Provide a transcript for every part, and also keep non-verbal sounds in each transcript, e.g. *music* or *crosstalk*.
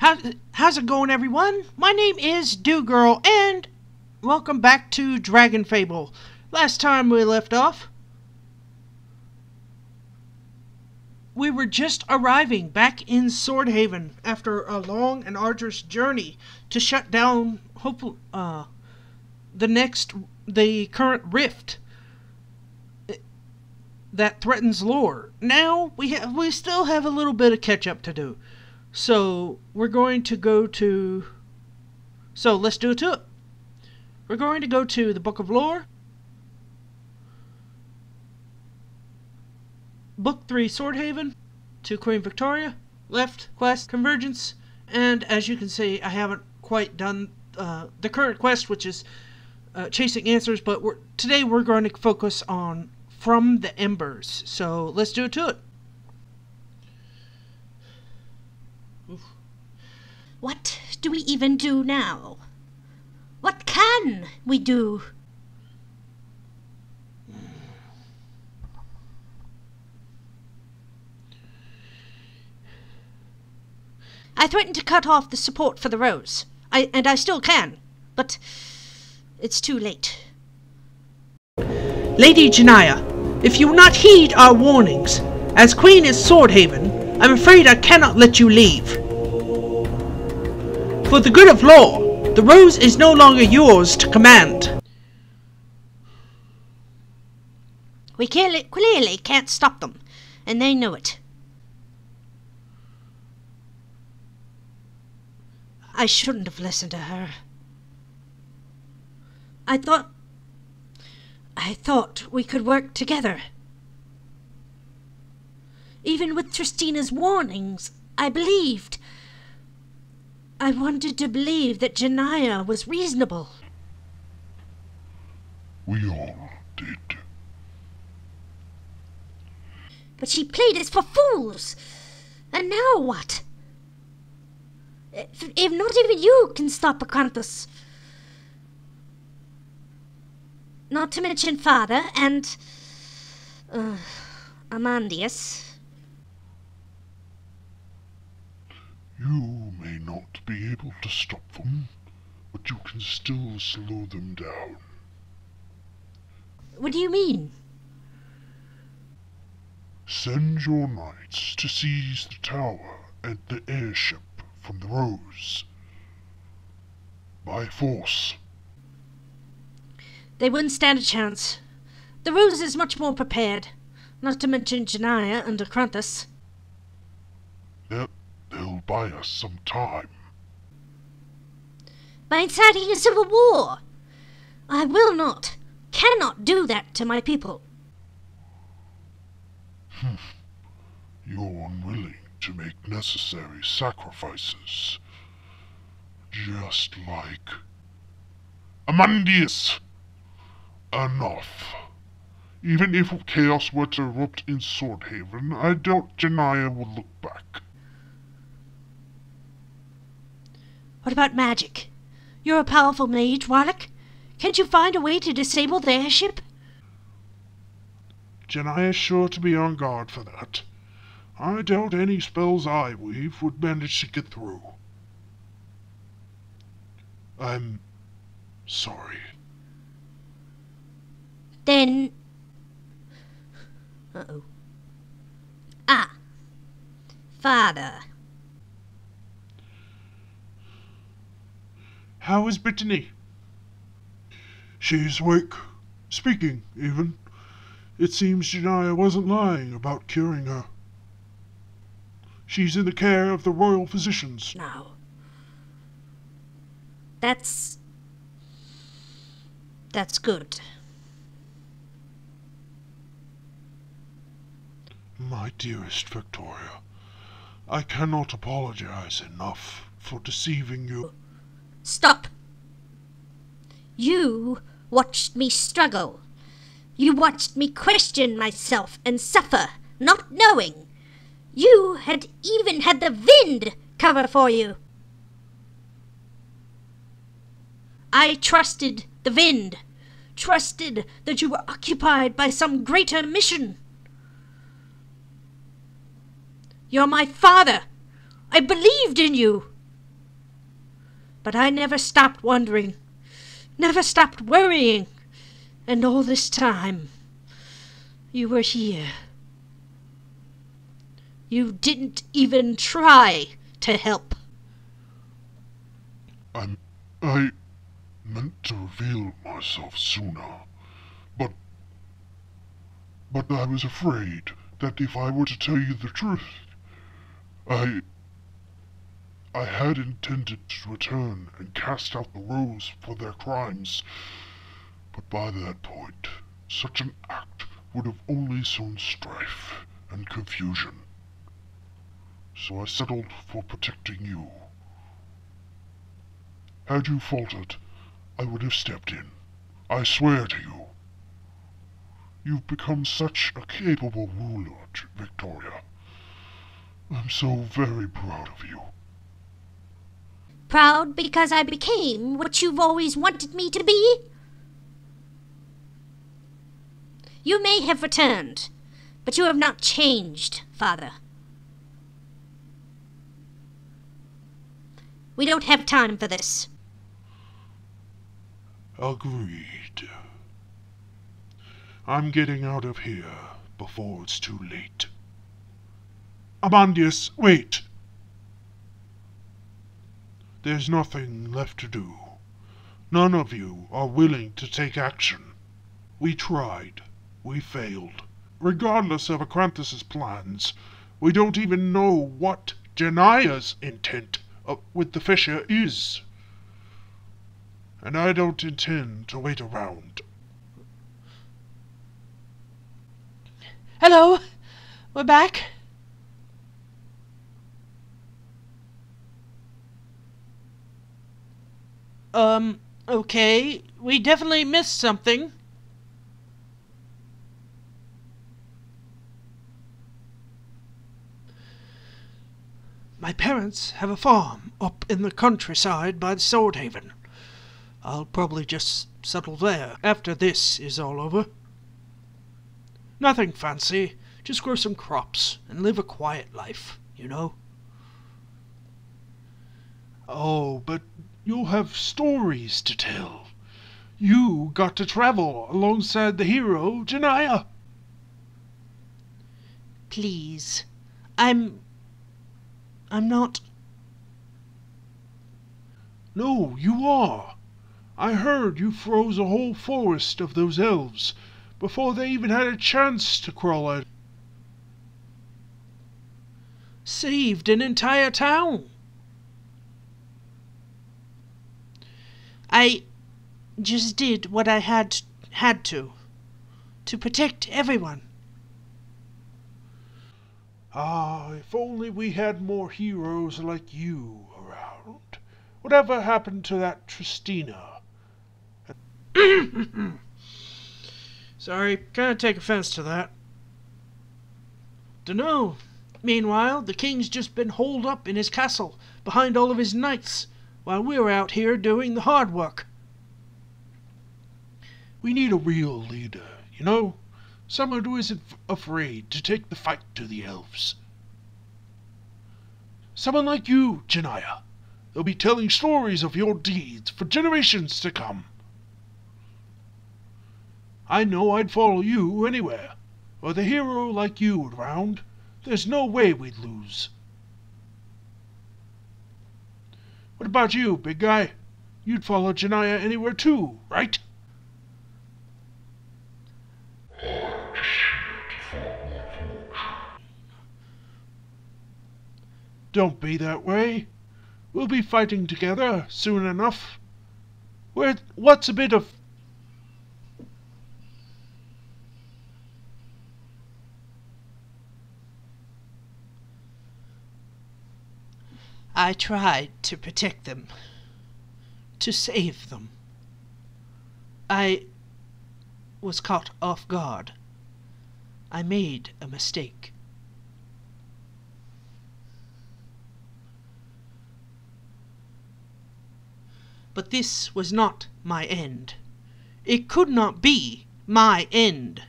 How, how's it going, everyone? My name is DieuGirl, and welcome back to Dragon Fable. Last time we left off, we were just arriving back in Swordhaven after a long and arduous journey to shut down, uh, the next, the current rift that threatens lore. Now we have we still have a little bit of catch up to do. So we're going to go to So let's do it to it. We're going to go to the Book of Lore. Book 3 Swordhaven to Queen Victoria, left quest convergence, and as you can see I haven't quite done uh, the current quest which is uh, chasing answers, but we're, today we're going to focus on from the embers. So let's do it to it. What do we even do now? What can we do? I threatened to cut off the support for the rose. I, and I still can, but it's too late. Lady Jaania, if you will not heed our warnings, as Queen of Swordhaven, I'm afraid I cannot let you leave. For the good of law, the rose is no longer yours to command. We clearly, clearly can't stop them, and they know it. I shouldn't have listened to her. I thought. I thought we could work together. Even with Tristina's warnings, I believed. I wanted to believe that Jaania was reasonable. We all did. But she played us for fools. And now what? If, if not even you can stop Akranthus. Not to mention father and. Uh, Amandius. You may not be able to stop them, but you can still slow them down. What do you mean? Send your knights to seize the tower and the airship from the Rose. By force. They wouldn't stand a chance. The Rose is much more prepared, not to mention Jaania and Akranthus. Buy us some time. By inciting a civil war. I will not, cannot do that to my people. Hmm. You're unwilling to make necessary sacrifices. Just like Amandius. Enough. Even if chaos were to erupt in Swordhaven, I doubt Jaania would look back. What about magic? You're a powerful mage, Warlock. Can't you find a way to disable the airship? is sure to be on guard for that. I doubt any spells I weave would manage to get through. I'm sorry. Then. Uh oh. Ah. Father. How is Brittany? She's awake. Speaking, even. It seems Janaya wasn't lying about curing her. She's in the care of the royal physicians. Now. That's. That's good. My dearest Victoria, I cannot apologize enough for deceiving you. Stop! You watched me struggle. You watched me question myself and suffer, not knowing. You had even had the wind cover for you. I trusted the wind, trusted that you were occupied by some greater mission. You're my father. I believed in you. But I never stopped wondering, never stopped worrying. And all this time, you were here. You didn't even try to help. I'm. I meant to reveal myself sooner, but. But I was afraid that if I were to tell you the truth, I. I had intended to return and cast out the Rose for their crimes, but by that point, such an act would have only sown strife and confusion. So I settled for protecting you. Had you faltered, I would have stepped in. I swear to you. You've become such a capable ruler, Victoria. I'm so very proud of you. Proud because I became what you've always wanted me to be? You may have returned, but you have not changed, Father. We don't have time for this. Agreed. I'm getting out of here before it's too late. Amandius, wait! There's nothing left to do. None of you are willing to take action. We tried. We failed. Regardless of Akranthus's plans, we don't even know what Jaania's intent uh, with the fissure is. And I don't intend to wait around. Hello, we're back. Um, okay, we definitely missed something. My parents have a farm up in the countryside by the Sword Haven. I'll probably just settle there after this is all over. Nothing fancy, just grow some crops and live a quiet life, you know. Oh, but you'll have stories to tell. You got to travel alongside the hero, Jaania. Please, I'm I'm not. No, you are. I heard you froze a whole forest of those elves before they even had a chance to crawl out. Saved an entire town. I just did what I had had to to protect everyone. Ah, if only we had more heroes like you around. Whatever happened to that Tristina? *laughs* Sorry, kinda take offense to that. Dunno. Meanwhile, the king's just been holed up in his castle behind all of his knights, while we're out here doing the hard work. We need a real leader, you know? Someone who isn't afraid to take the fight to the elves. Someone like you, Jaania. They'll be telling stories of your deeds for generations to come. I know I'd follow you anywhere. With a hero like you around, there's no way we'd lose. What about you, big guy? You'd follow Jaania anywhere too, right? Don't be that way. We'll be fighting together soon enough. Where, what's a bit of... I tried to protect them, to save them. I was caught off guard. I made a mistake. But this was not my end. It could not be my end.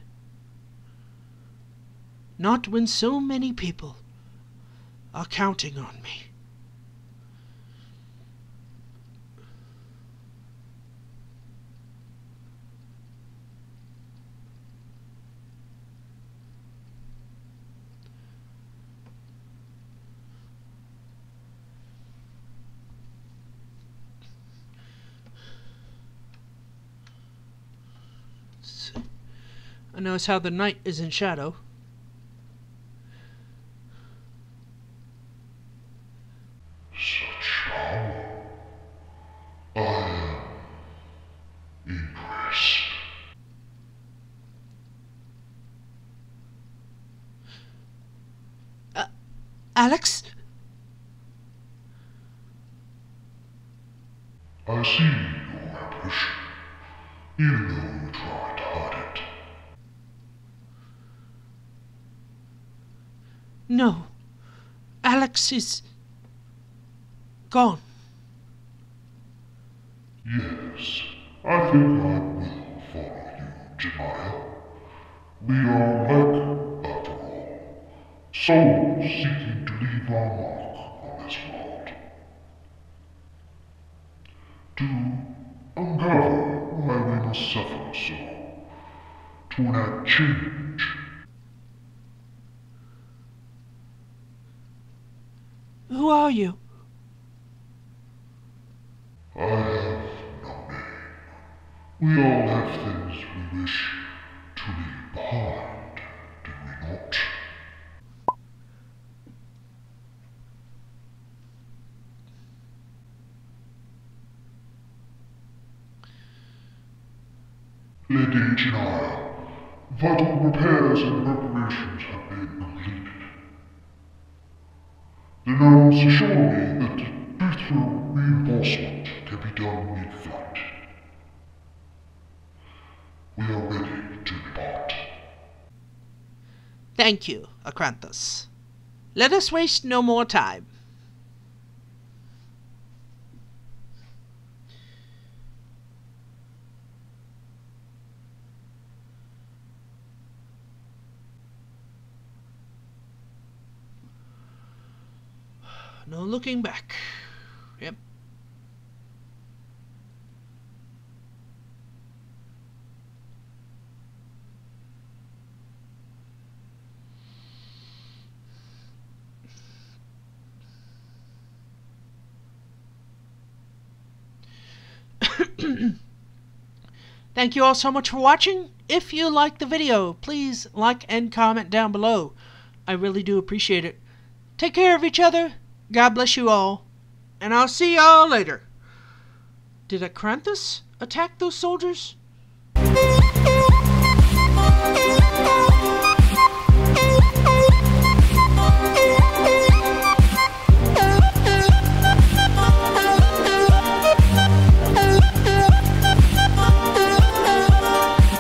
Not when so many people are counting on me. I notice how the knight is in shadow. Impressed. Alex? I see your ambition, even though you tried to hide it. No. Alex is. gone. Yes, I think I will follow you, Jaania. We are alike, after all. Souls seeking to leave our mark on this world. To uncover why we must suffer so. To enact change. Who are you? I have no name. We all have things we wish to leave behind, do we not? Lady Jaania, vital repairs and reparations have been completed. The gnomes assure me that breakthrough reinforcement can be done mid-flight. We are ready to depart. Thank you, Akranthus. Let us waste no more time. Looking back. Yep. *coughs* Thank you all so much for watching. If you liked the video, please like and comment down below. I really do appreciate it. Take care of each other. God bless you all. And I'll see y'all later. Did Akranthus attack those soldiers?